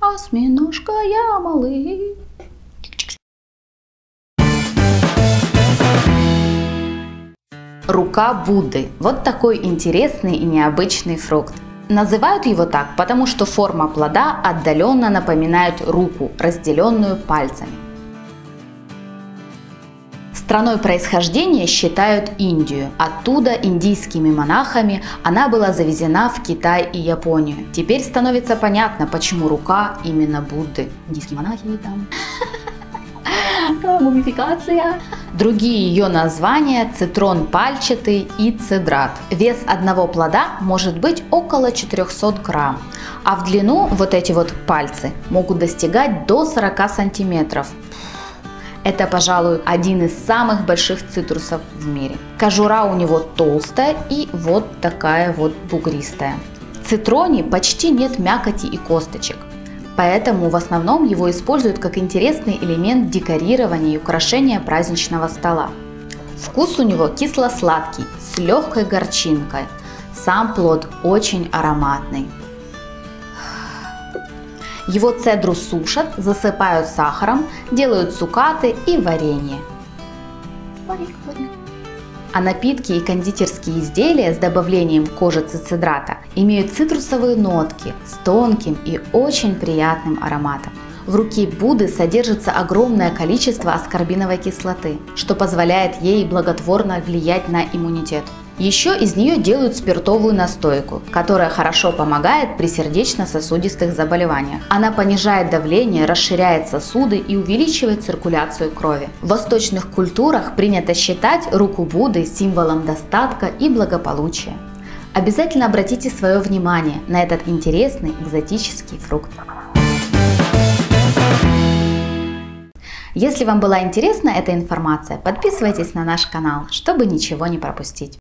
осьминожка я малый. Рука Будды. Вот такой интересный и необычный фрукт. Называют его так, потому что форма плода отдаленно напоминает руку, разделенную пальцами. Страной происхождения считают Индию. Оттуда индийскими монахами она была завезена в Китай и Японию. Теперь становится понятно, почему рука именно Будды. Индийские монахи там. Мумификация. Другие ее названия – цитрон пальчатый и цедрат. Вес одного плода может быть около 400 грамм, а в длину вот эти вот пальцы могут достигать до 40 сантиметров. Это, пожалуй, один из самых больших цитрусов в мире. Кожура у него толстая и вот такая вот бугристая. В цитроне почти нет мякоти и косточек. Поэтому в основном его используют как интересный элемент декорирования и украшения праздничного стола. Вкус у него кисло-сладкий, с легкой горчинкой. Сам плод очень ароматный. Его цедру сушат, засыпают сахаром, делают цукаты и варенье. А напитки и кондитерские изделия с добавлением кожицы цедрата имеют цитрусовые нотки с тонким и очень приятным ароматом. В руке Будды содержится огромное количество аскорбиновой кислоты, что позволяет ей благотворно влиять на иммунитет. Еще из нее делают спиртовую настойку, которая хорошо помогает при сердечно-сосудистых заболеваниях. Она понижает давление, расширяет сосуды и увеличивает циркуляцию крови. В восточных культурах принято считать руку Будды символом достатка и благополучия. Обязательно обратите свое внимание на этот интересный экзотический фрукт. Если вам была интересна эта информация, подписывайтесь на наш канал, чтобы ничего не пропустить.